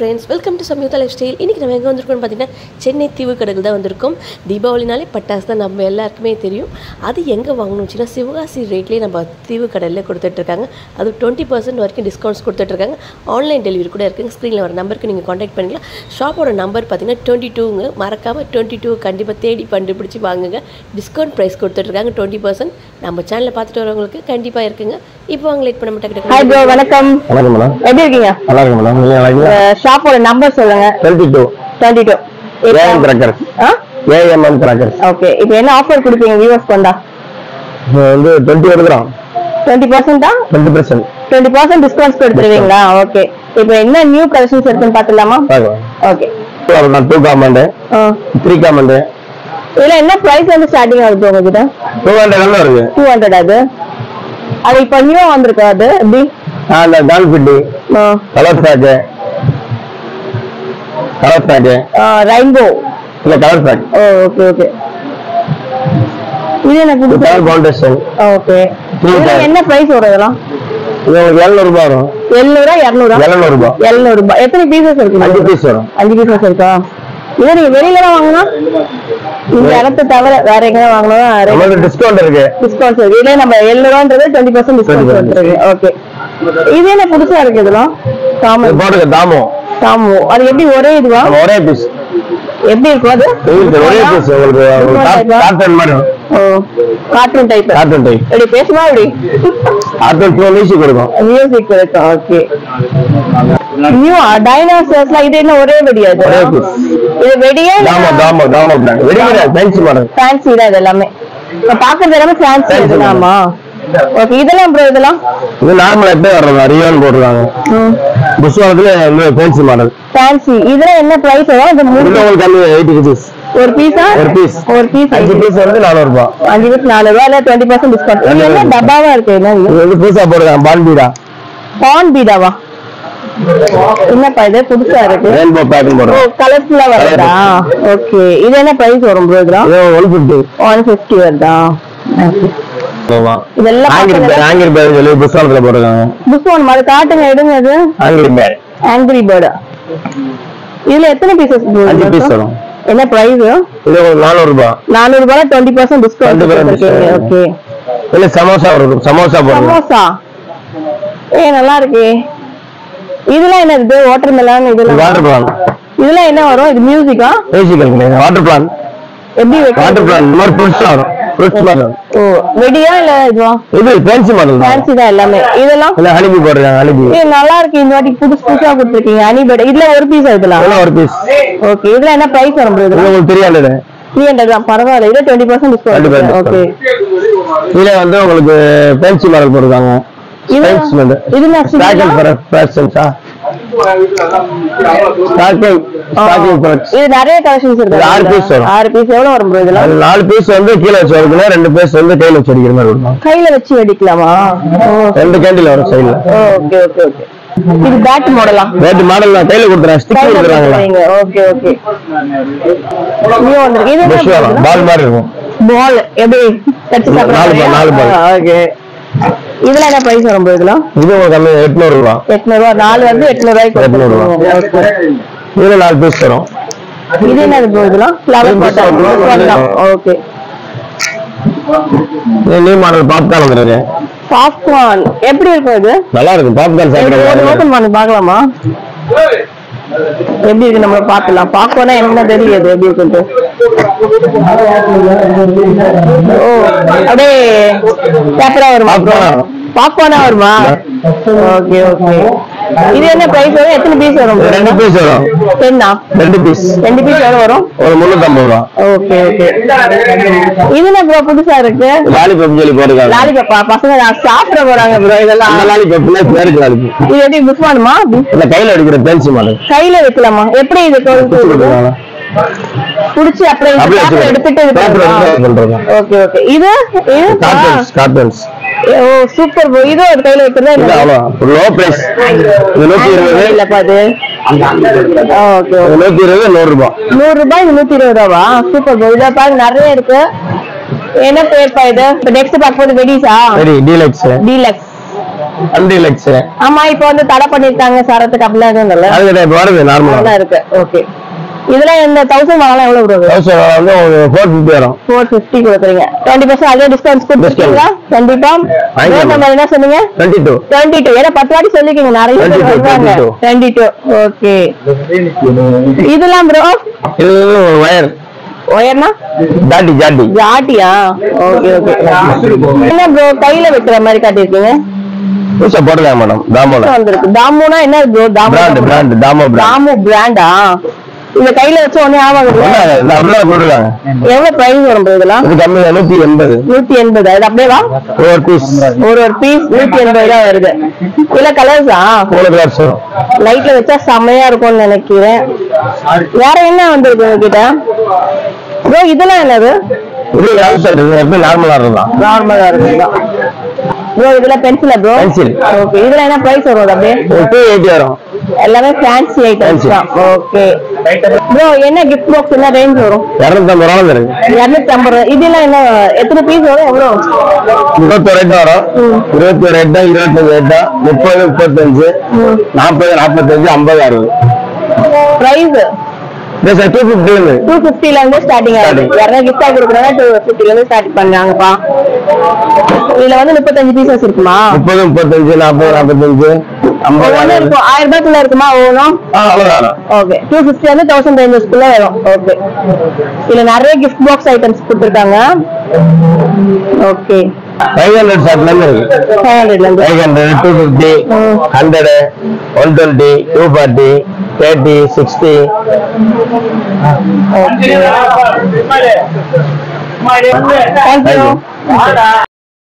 Friends welcome to Samyuktha lifestyle இன்றைக்கி நம்ம எங்கே வந்திருக்கோம்னு பார்த்தீங்கன்னா சென்னை தீவு கடைகள் தான் வந்திருக்கோம். தீபாவளினாலே பட்டாசு தான் நம்ம எல்லாருக்குமே தெரியும். அது எங்கே வாங்கணும் வச்சுன்னா சிவகாசி ரேட்லேயே நம்ம தீவு கடையில் கொடுத்துட்ருக்காங்க அது டுவெண்ட்டி பர்சன்ட் வரைக்கும் டிஸ்கவுண்ட்ஸ் கொடுத்துட்ருக்காங்க ஆன்லைன் டெலிவரி கூட இருக்குங்க. ஸ்க்ரீனில் வர நம்பருக்கு நீங்கள் காண்டாக்ட் பண்ணிக்கலாம். ஷாப்போட நம்பர் பார்த்தீங்கன்னா டுவெண்ட்டி டூங்க மறக்காமல் டுவெண்ட்டி டூ கண்டிப்பாக தேடி கண்டுபிடிச்சி வாங்குங்க. டிஸ்கவுண்ட் ப்ரைஸ் கொடுத்துட்ருக்காங்க டுவெண்ட்டி பர்சன்ட் நம்ம சேனலை பார்த்துட்டு வரவங்களுக்கு கண்டிப்பாக இருக்குங்க. இப்போ வாங்க லேட் பண்ண மாட்டேன் வணக்கம். எப்படி இருக்கீங்க? ஷாப்போட நம்பர் சொல்லுங்க. Twenty two twenty two AM crackers AMM crackers okay இப்போ என்ன ஆஃபர் கொடுப்பீங்க வியூவர்ஸ் வந்தா வந்து டுவெண்ட்டி எடுக்கிறோம் twenty percent twenty percent twenty percent discounts கொடுத்துருவீங்களா ஓகே இப்போ என்ன நியூ கலெக்ஷன்ஸ் இருக்குன்னு பார்த்துலாமா ஓகே டூ காமண்டு த்ரீ காமண்டு இதுல என்ன பிரைஸ் வந்து ஸ்டார்டிங் ஆகுது உங்ககிட்ட? டூ ஹண்ட்ரட் இருக்கு டூ ஹண்ட்ரட் அது? அது இப்போ நியூவா வந்திருக்கு அது? எப்படி? அந்த டால் fifty colour pack colour pack rainbow இல்ல colour pack oh okay okay இது என்ன புதுசா கலர் ஃபவுண்டேஷன் ஓகே. என்ன பிரைஸ் வரும் இதெல்லாம்? இது உங்களுக்கு எழுநூறு ரூபாய் வரும். எழுநூறா இரநூறா? எழுநூறு ரூபாய். எழுநூறு ரூபாய். எத்தனை பீசஸ் இருக்கு அஞ்சு பீஸ் வரும். அஞ்சு பீசஸ் இருக்கா? இதை நீங்க வெளியில வாங்கினா இந்த இடத்த தவிர வேற எங்க வாங்கினா டிஸ்கவுண்ட் இருக்கு. டிஸ்கவுண்ட் இருக்கு. இதே நம்ம எழுநூறுவான்றது டுவெண்ட்டி பர்சன்ட் டிஸ்கவுண்ட் 20% வந்துருக்கு ஓகே இது என்ன புதுசா இருக்கு இதெல்லாம்? இது காமன் அது எப்படி ஒரே இதுவா? ஒரே பீஸ் எப்படி இருக்கும் அது? உங்களுக்கு ஒரே பீஸ் உங்களுக்கு காட்டன் மாதிரி. வரும். Oh cartoon type cotton type எப்படி பேசுமா அப்படி? காட்டன் ஃபுல் மியூசிக் கொடுக்கும். மியூசிக் இருக்கும் ஓகே நியூ டைனோசர்ஸ்லாம் இது என்ன ஒரே வெடியா இது ஒரே piece. இது வெடியா வெடிக்கிற ஃபேன்சி மாடல் ஃபேன்சி தான் இது எல்லாமே. பாக்குறது எல்லாமே ஃபேன்சி இதுலாமா ஓகே இதெல்லாம் ப்ரோ இதெல்லாம்? இது நார்மல் எப்போ வர்றது? ரியோன் போட்டுருக்காங்க. புஷ்வாரத்துல இன்னும் ஃபேன்சி மாடல் ஃபேன்சி இதெல்லாம் என்ன பிரைஸ் வரும்? இந்த மூணு உங்களுக்கு கம்மி எயிட்டி ருபீஸ் ஒரு பீஸா ஒரு piece. ஒரு பீஸ் அஞ்சு பீஸ் வந்து நானூறு ரூபாய் அஞ்சு பீஸ் நாலு ரூபா இல்ல டுவெண்ட்டி பர்சன்ட் டிஸ்கவுண்ட் இது என்ன டப்பாவா இருக்கு என்ன இது? வந்து புதுசா போட்டுருக்காங்க. பான்பீடா பான் பீடாவா என்னப்பா இது? புதுசா இருக்கு. ரெயின்போ பேக்கிங் ஓ போடுறோம் கலர்ஃபுல்லா வருதா? ஓகே இது என்ன பிரைஸ் வரும் ப்ரோ இதெல்லாம்? இது ஒன் ஃபிஃப்டி இதெல்லாம் ஆங்கிரி பேர் ஆங்கிரி பேர் சொல்லி புஷ்வாரத்துல போட்டுருக்காங்க. மாதிரி காட்டுங்க எடுங்க இது ஆங்கிரி பேர் ஆங்கிரி பேர்டு இதுல எத்தனை பீசஸ் அஞ்சு பீஸ் வரும். என்ன பிரைஸ் இது நானூறு ரூபாய் நானூறு ரூபாய் twenty percent discount 20% discount. Okay இல்ல சமோசா வரும் சமோசா போடுறோம் சமோசா ஏ நல்லா இருக்கே. இதெல்லாம் என்ன இது? வாட்டர் மெலன் இதெல்லாம் வாட்டர் பிளான் இதெல்லாம் என்ன வரும்? இது மியூசிக்கா மியூசிக்கல் வாட்டர் பிளான் எப்படி வாட்டர்? பிளான் இந்த மாதிரி ஃப்ரூட்ஸ் வரும். ஓ வெடியா இல்ல இதுவா? இது ஃபேன்சி மாடல் ஃபேன்சி தான் எல்லாமே. இதெல்லாம்? இல்ல ஹனிபி போடுறாங்க ஹனிபி நல்லா இருக்கு இந்த வாட்டி புதுசு புதுசா கொடுத்துருக்கீங்க அனி பட் இதுல ஒரு பீஸ் இதெல்லாம் இதெல்லாம் ஒரு பீஸ் ஓகே இதுல என்ன பிரைஸ் வரும் இது உங்களுக்கு தெரியாது த்ரீ ஹண்ட்ரட் தான். பரவாயில்ல டிஸ்கவுண்ட் 20% ஓகே இதுல வந்து உங்களுக்கு ஃபேன்சி மாடல் போடுறாங்க. இது இது நான் ஸ்டாக்கிங் ஃபார் இது நிறைய கலெக்ஷன்ஸ் இருக்கு. ஆறு piece வரும். ஆறு பீஸ் எவ்வளவு வரும் bro இதெல்லாம்? நாலு பீஸ் வந்து கீழே வச்சு வரைக்கணும் ரெண்டு பீஸ் வந்து கையில வச்சு அடிக்கிற மாதிரி இருக்கும் கையில வச்சு வெடிக்கலாமா ரெண்டு கேண்டில் வரும் சைடுல ஓகே ஓகே ஓகே இது பேட் மாடலா ரேட்டு மாடல் நான் கையில கொடுத்துறேன் ஸ்டிக் கையில கொடுக்குறாங்களா ஓகே ஓகே நியூ வந்திருக்கு. இது வரும் பால் மாதிரி இருக்கும். பால் எப்படி? தச்சு நாலு ball, நாலு ball. ஓகே இதுல என்ன பிரைஸ் வரும் இதெல்லாம் இது உங்களுக்கு கம்மி எட்நூறு ரூபா எட்நூறு ரூபா நாலு வந்து எட்நூறு ரூபாய்க்கு எட்நூறு ரூபா. இதுல நாலு பீஸ் வரும். இது என்னது ப்ரோ இதெல்லாம் flower okay new model popcorn வந்துருக்கு பாப்கார்ன் எப்படி இருக்கும் இது? நல்லா இருக்கும். பாப்கார்ன் சாப்பிடுறது ஓபன் பண்ணி பார்க்கலாமா? எப்படி இருக்கு நம்ம பார்க்கலாம் பாப்கார்னா என்ன தெரியுது. எப்படி இருக்குன்ட்டு. ஓ அப்படியே பேப்பரா வருமா. பாப்கார்னா வருமா? ஓகே ஓகே இது என்ன பிரைஸ் வரும்? எத்தனை பீஸ் வரும் ரெண்டு பீஸ் வரும். டென்னா ரெண்டு பீஸ் ரெண்டு பீஸ் எவ்வளவு வரும்? ஒரு முன்னூத்தம்பது ரூபா. ஓகே ஓகே இது என்ன ப்ரோ புதுசா இருக்கு? லாலிபப் சொல்லி போட்டுருக்காங்க லாலிபப்பா பசங்க சாப்பிட போறாங்க ப்ரோ இதெல்லாம். அந்த லாலிபப்ல பேருக்கு லாலிபப் இது எப்படி புக் பண்ணுமா இல்ல கையில அடிக்கிற பென்சி மாடல் கையில வைக்கலாமா? எப்படி இது கொடுத்துருக்காங்க. புடிச்சு paper எடுத்துட்டு ஓகே ஓகே இது இது கார்ட்டன்ஸ் ஓ சூப்பர் ப்ரோ இது ஒரு கையில வைக்கிறதா இல்ல அவ்வளோ லோ பிரைஸ் இது நூத்தி இருபது. இல்லப்பா அது ஓகே இது நூத்தி இருபது நூறு ரூபாய் நூறு ரூபாய் இது நூத்தி இருபது ரூபா சூப்பர் ப்ரோ இதை பாருங்க நிறைய இருக்கு. என்ன பேர்ப்பா இது? இப்ப நெக்ஸ்ட் பார்க்கும்போது வெடிஸா சரி டீலக்ஸ் டீலக்ஸ் ஆமா இப்போ வந்து தடை பண்ணிருக்காங்க சரத்துக்கு அப்படிலாம் எதுவும் இல்ல அது வருது நார்மலா இருக்கு. ஓகே. இதெல்லாம் இந்த தௌசண்ட் வாங்கலாம் எவ்வளவு ப்ரோ தௌசண்ட் வந்து ஃபோர் ஃபிஃப்டி வரும். ஃபோர் ஃபிஃப்டி கொடுக்குறீங்க. டுவெண்ட்டி பர்சன்ட் அதே டிஸ்கவுண்ட் கொடுத்துருக்கீங்களா? கண்டிப்பா. நம்பர் என்ன சொன்னீங்க? டுவெண்ட்டி டூ டுவெண்ட்டி டூ ஏன்னா பத்து வாட்டி சொல்லிருக்கீங்க நிறைய பேர் 22, வருவாங்க. 22. டுவெண்ட்டி டூ ஓகே இதெல்லாம் ப்ரோ இது ஒரு ஒயர் ஒயர்னா ஜாட்டி ஜாட்டி. ஜாட்டியா? ஓகே ஓகே என்ன ப்ரோ கையில வைக்கிற மாதிரி காட்டியிருக்கீங்க? புதுசா போட்டுருக்காங்க மேடம் தாமோல. வந்திருக்கு. தாமுனா என்ன ப்ரோ தாமு பிராண்ட் பிராண்ட் தாமோ பிராண்ட் தாமு பிராண்டா இந்த கையில வச்ச உடனே ஆவாங்க எவ்வளவு பிரைஸ் வரும் இதெல்லாம்? இது கம்மி தான் நூத்தி எண்பது. நூத்தி எண்பது? அது அப்படியே வா ஒரு பீஸ் ஒரு ஒரு பீஸ் நூத்தி எண்பது ரூபா வருது. இல்ல கலர்ஸா மூணு கலர்ஸ் வரும் லைட்ல வச்சா செம்மையா இருக்கும்னு நினைக்கிறேன். வேற என்ன வந்திருக்கு உங்ககிட்ட? ப்ரோ இதெல்லாம் என்னது? இது நார்மலா இருந்தான் நார்மலா இருக்குதா. ப்ரோ இதுல பென்சிலா ப்ரோ? Pencil. ஓகே இதுல என்ன பிரைஸ் வரும் அப்படியே? ஒரு டூ எயிட்டி வரும். எல்லாமே ஃபேன்சி ஐட்டம்ஸ். தான். ஓகே ப்ரோ என்ன கிஃப்ட் பாக்ஸ் என்ன ரேஞ்ச் வரும்? இரநூத்தம்பது ரூபா இருக்கு இரநூத்தி ஐம்பது ரூபா. இதெல்லாம் என்ன எத்தனை பீஸ் வரும்? எவ்வளோ? இருபத்தொரு எட்டு வரும். இருபத்தி ஒரு எட்டு இருபத்தஞ்சு எட்டு முப்பது முப்பத்தஞ்சு. நாற்பது நாற்பத்தஞ்சு ஐம்பது அறுபது. பிரைஸ் இந்த சார் டூ ஃபிஃப்டி டூ ஃபிஃப்டில இருந்து ஸ்டார்டிங் ஆகுது. யாராவது கிஃப்டா கொடுக்குறாங்க டூ ஃபிஃப்டில இருந்து ஸ்டார்ட் பண்றாங்கப்பா. இதுல வந்து முப்பத்தஞ்சு பீசஸ் இருக்குமா? முப்பது முப்பத்தஞ்சு நாற்பது நாற்பத்தஞ்சு. ஒவ்வொன்றும் இருக்கும். ஆயிரம் ரூபாய்க்குள்ள இருக்குமா ஒவ்வொன்றும்? ஓகே டூ ஃபிஃப்டி வந்து தௌசண்ட் ரேஞ்சஸ்க்குள்ள வரும். ஓகே இதுல நிறைய கிஃப்ட் பாக்ஸ் ஐட்டம்ஸ் கொடுத்துருக்காங்க. ஓகே ஃபைவ் ஹண்ட்ரட் ஷாப்ல இருந்து இருக்கு. Five hundred two fifty hundred one twenty two forty thirty sixty okay thank you